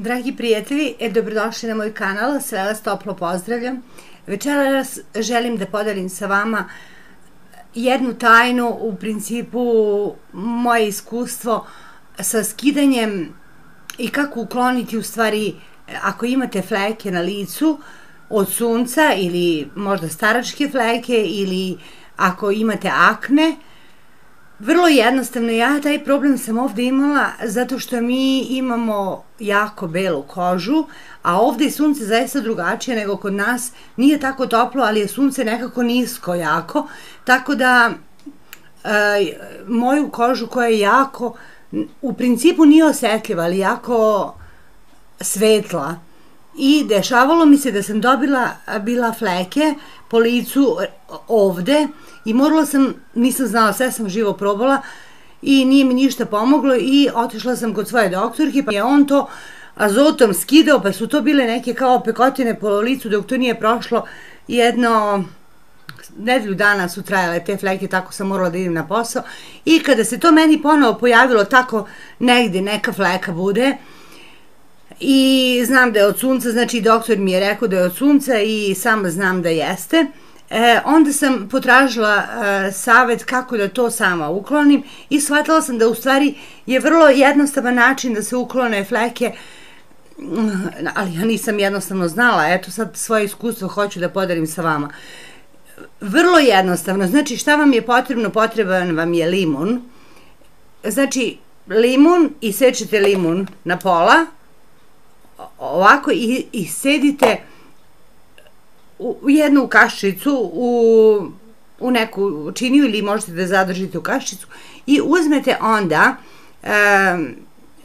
Dragi prijatelji, e, dobrodošli na moj kanal, sve vas toplo pozdravljam. Večeras želim da podelim sa vama jednu tajnu, u principu moje iskustvo sa skidanjem i kako ukloniti u stvari ako imate fleke na licu od sunca ili možda staračke fleke ili ako imate akne, Vrlo jednostavno, ja taj problem sam ovde imala zato što mi imamo jako belu kožu, a ovde je sunce zaista drugačije nego kod nas. Nije tako toplo, ali je sunce nekako nisko jako, tako da e, moju kožu koja je jako, u principu nije osetljiva, ali jako svetla. I dešavalo mi se da sam dobila bila fleke po licu ovde, i morala sam, nisam znala, sve sam živo probala i nije mi ništa pomoglo i otišla sam kod svoje doktorke pa je on to azotom skidao pa su to bile neke kao pekotine po licu dok to nije prošlo jedno nedelju dana su trajale te fleke, tako sam morala da idem na posao. I kada se to meni ponovo pojavilo tako negde neka fleka bude, i znam da je od sunca, znači doktor mi je rekao da je od sunca i sama znam da jeste. E, onda sam potražila e, savet kako da to sama uklonim i shvatila sam da u stvari je vrlo jednostavan način da se uklone fleke ali ja nisam jednostavno znala, eto sad svoje iskustvo hoću da podelim sa vama. Vrlo jednostavno, znači šta vam je potrebno? Potreban vam je limun. Znači, limun i sečete limun na pola, ovako i, i sedite u jednu kašicu, u, u neku činiju ili možete da zadržite u kašicu i uzmete onda e,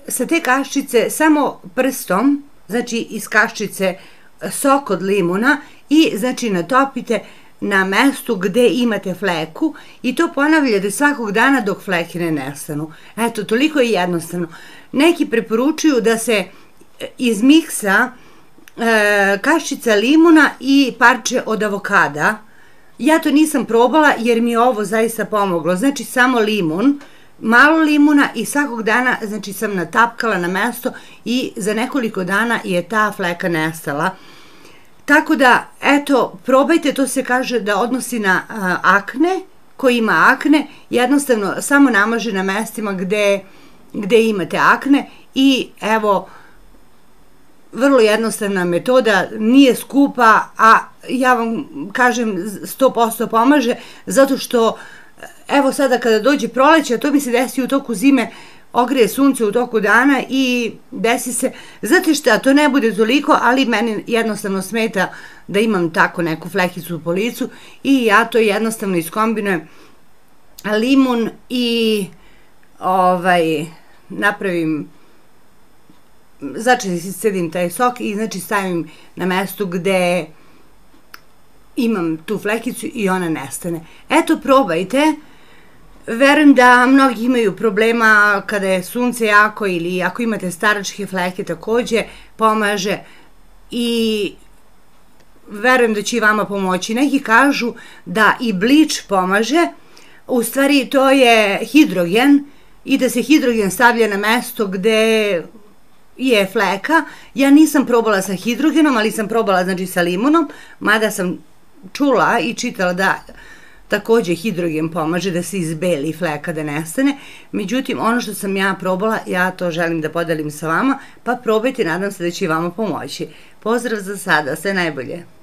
sa te kašice samo prstom, znači iz kašice sok od limuna i znači natopite na mestu gde imate fleku i to ponavljate svakog dana dok fleke ne nestanu. Eto, toliko je jednostavno. Neki preporučuju da se iz miksa e, kašica limuna i parče od avokada. Ja to nisam probala jer mi je ovo zaista pomoglo. Znači samo limun, malo limuna i svakog dana znači sam natapkala na mesto i za nekoliko dana je ta fleka nestala. Tako da, eto, probajte, to se kaže da odnosi na a, akne, ko ima akne, jednostavno samo namaže na mestima gde, gde imate akne i evo, vrlo jednostavna metoda, nije skupa, a ja vam kažem 100% pomaže, zato što evo sada kada dođe proleće, to mi se desi u toku zime, ogreje sunce u toku dana i desi se, znate šta, to ne bude toliko, ali meni jednostavno smeta da imam tako neku flekicu po licu i ja to jednostavno iskombinujem limun i ovaj napravim znači sedim taj sok i znači stavim na mestu gde imam tu flekicu i ona nestane. Eto, probajte. Verujem da mnogi imaju problema kada je sunce jako ili ako imate staračke fleke takođe pomaže i verujem da će i vama pomoći. Neki kažu da i blič pomaže, u stvari to je hidrogen i da se hidrogen stavlja na mesto gde je fleka. Ja nisam probala sa hidrogenom, ali sam probala znači sa limunom, mada sam čula i čitala da takođe hidrogen pomaže da se izbeli fleka da nestane. Međutim, ono što sam ja probala, ja to želim da podelim sa vama, pa probajte, nadam se da će i vama pomoći. Pozdrav za sada, sve najbolje.